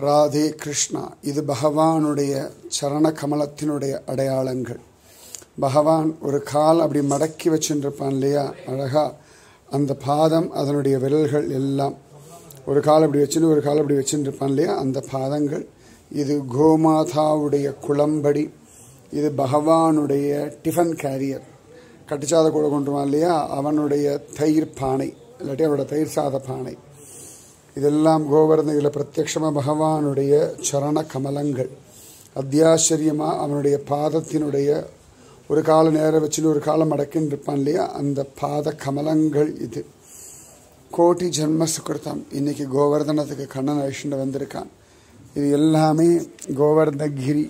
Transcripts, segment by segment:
ராதே கிருஷ்ணா. இது பகவானுடைய சரண கமலத்தினுடைய அடையாளங்கள். பகவான் ஒரு கால் அப்படி மடக்கி வச்சுருப்பான் இல்லையா? அழகா. அந்த பாதம் அதனுடைய விரல்கள் எல்லாம். ஒரு கால் அப்படி வச்சுன்னு ஒரு கால் அப்படி வச்சுருப்பான் இல்லையா? அந்த பாதங்கள். இது கோமாதாவுடைய குளம்படி. இது பகவானுடைய டிஃபன் கேரியர். கட்டிச்சாத கூட கொண்டுவான் இல்லையா? அவனுடைய தயிர் பானை. இல்லாட்டி அவனோட தயிர் சாத பானை. இதெல்லாம் கோவர்தனையில் பிரத்யக்ஷமாக பகவானுடைய சரண கமலங்கள் அத்தியாச்சரியமாக அவனுடைய பாதத்தினுடைய ஒரு கால நேரம் வச்சுன்னு ஒரு காலம் அடக்கின்னு இருப்பான் இல்லையா அந்த பாத கமலங்கள் இது கோட்டி ஜென்ம சுக்கிருத்தம் இன்னைக்கு கோவர்தனத்துக்கு கண்ணன் அழிச்சுட்டு வந்திருக்கான் இது எல்லாமே கோவர்தகிரி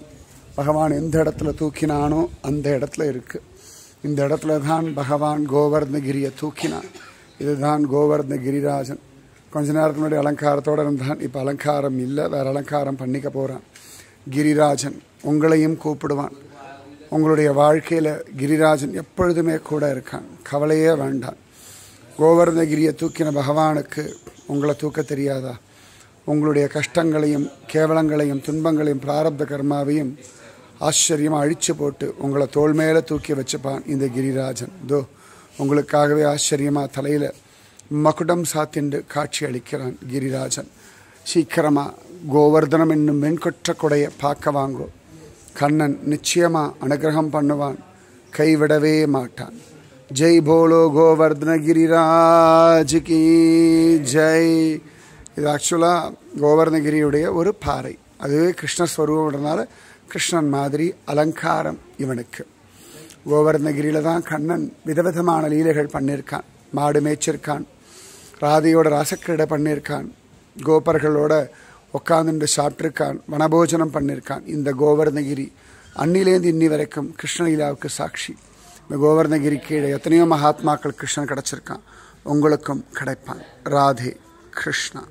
பகவான் எந்த இடத்துல தூக்கினானோ அந்த இடத்துல இருக்குது இந்த இடத்துல தான் பகவான் கோவர்தகிரியை தூக்கினான் இதுதான் கோவர்தகிரிராஜன் கொஞ்ச நேரத்துக்கு முன்னாடி அலங்காரத்தோடு இருந்தான். இப்போ அலங்காரம் இல்லை. வேறு அலங்காரம் பண்ணிக்க போகிறான் கிரிராஜன் உங்களையும் கூப்பிடுவான். உங்களுடைய வாழ்க்கையில் கிரிராஜன் எப்பொழுதுமே கூட இருக்கான். கவலையே வேண்டாம். கோவர்ந்தகிரியை தூக்கின பகவானுக்கு உங்களை தூக்க தெரியாதா? உங்களுடைய கஷ்டங்களையும் கேவலங்களையும் துன்பங்களையும் பிராரப்த கர்மாவையும் ஆச்சரியமாக அழித்து போட்டு உங்களை தோல் மேலே தூக்கி வச்சுப்பான் இந்த கிரிராஜன். தோ உங்களுக்காகவே ஆச்சரியமாக தலையில் மகுடம் சாத்திண்டு காட்சி அளிக்கிறான் கிரிராஜன். சீக்கிரமாக கோவர்தனம் என்னும் வெண்கொற்ற கொடையை பார்க்க வாங்கோ. கண்ணன் நிச்சயமாக அனுகிரகம் பண்ணுவான். கைவிடவே மாட்டான். ஜெய் போலோ கோவர்தன கிரிராஜ் கி ஜெய். இது ஆக்சுவலாக கோவர்தனகிரியுடைய ஒரு பாறை. அதுவே கிருஷ்ணஸ்வரூபம்ன்றதுனால கிருஷ்ணன் மாதிரி அலங்காரம் இவனுக்கு. கோவர்தனகிரியில் தான் கண்ணன் விதவிதமான லீலைகள் பண்ணியிருக்கான் மாடு மேய்ச்சிருக்கான். ராதையோட ரசக்கிரீடை பண்ணியிருக்கான் கோபர்களோட உட்காந்துட்டு சாப்பிட்ருக்கான் வனபோஜனம் பண்ணியிருக்கான் இந்த கோவர்ணகிரி அன்னிலேருந்து இன்னி வரைக்கும் கிருஷ்ணலீலாவுக்கு சாட்சி. இந்த கோவர்ணகிரி கீழே எத்தனையோ மகாத்மாக்கள் கிருஷ்ணன் கிடச்சிருக்கான். உங்களுக்கும் கிடைப்பான். ராதே கிருஷ்ணா.